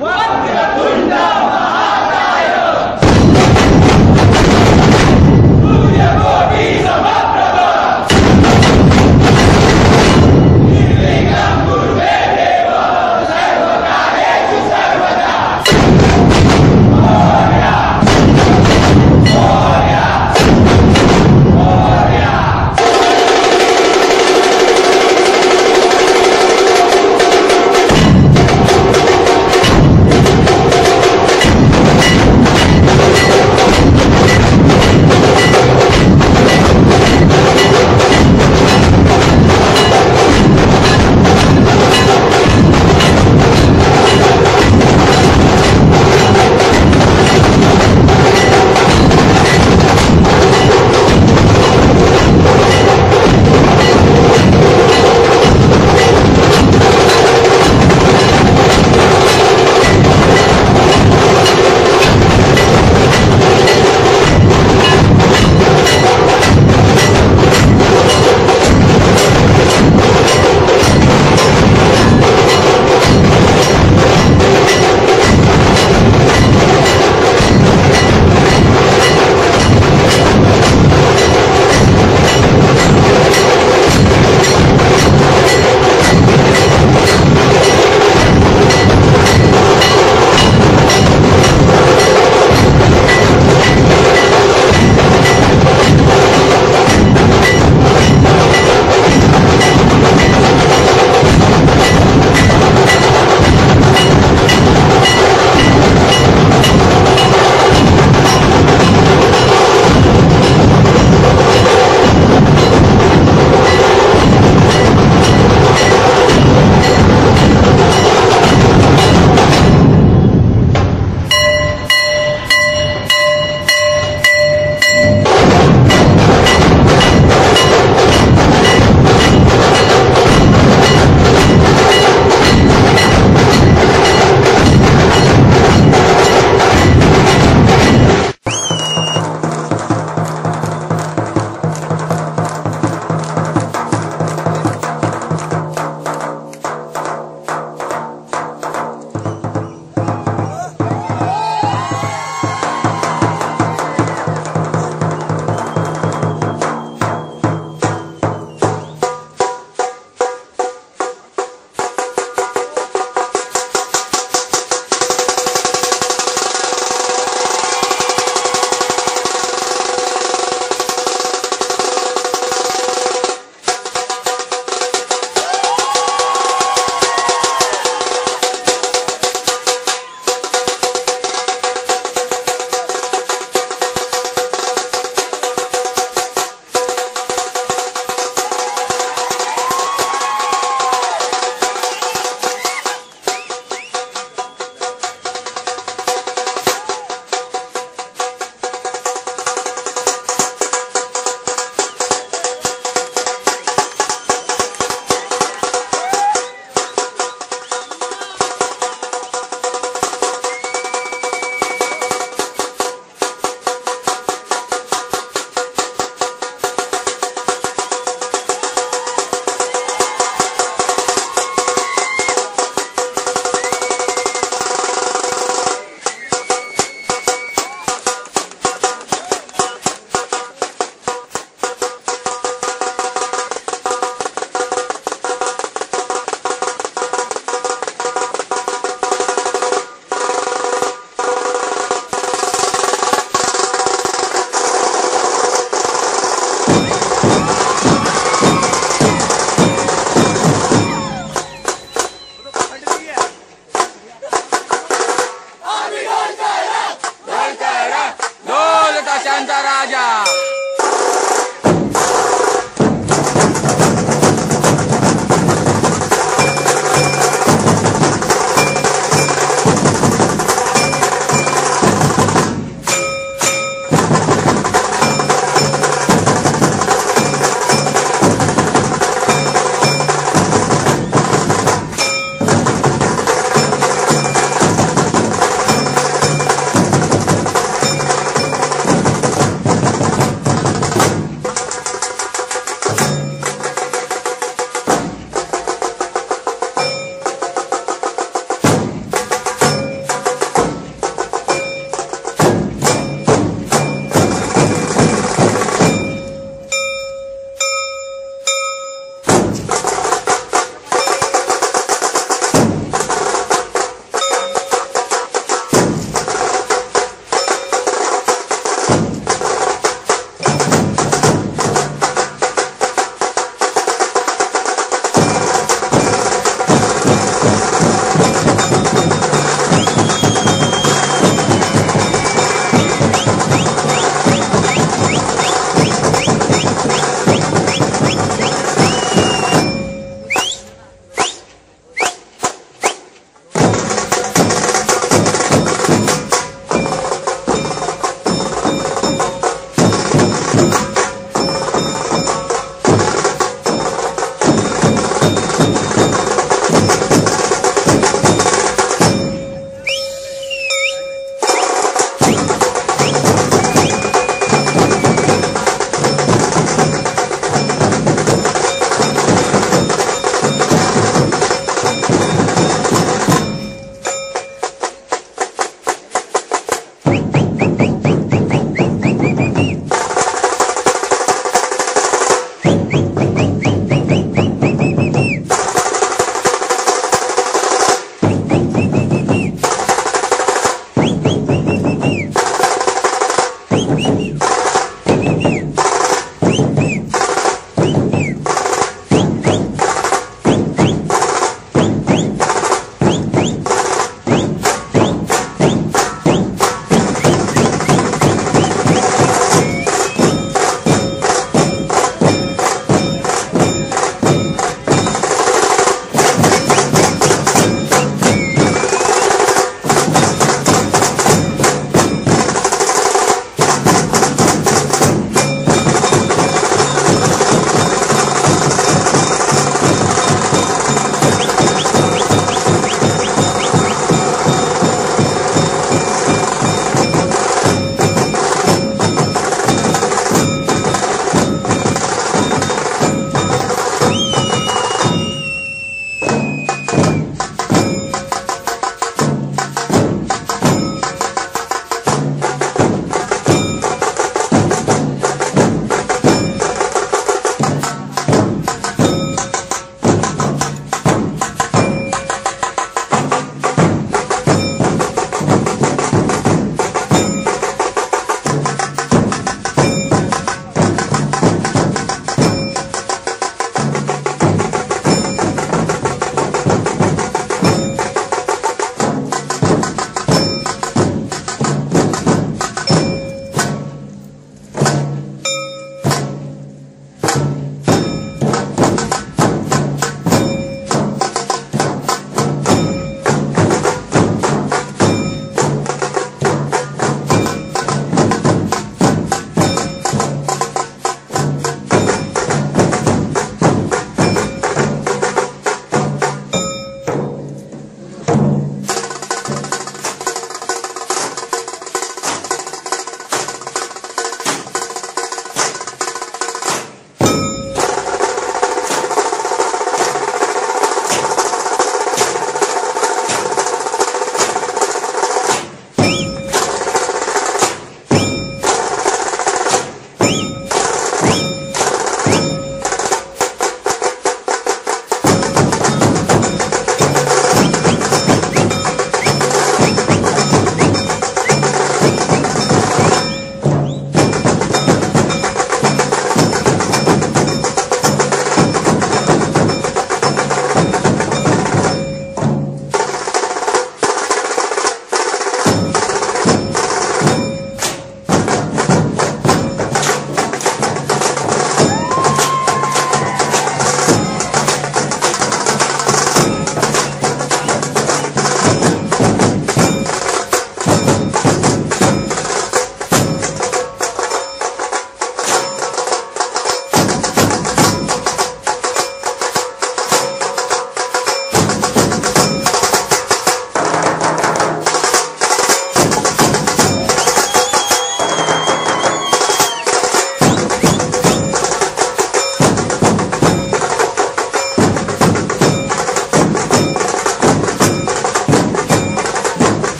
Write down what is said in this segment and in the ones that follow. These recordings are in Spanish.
¡Viva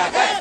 Zakat.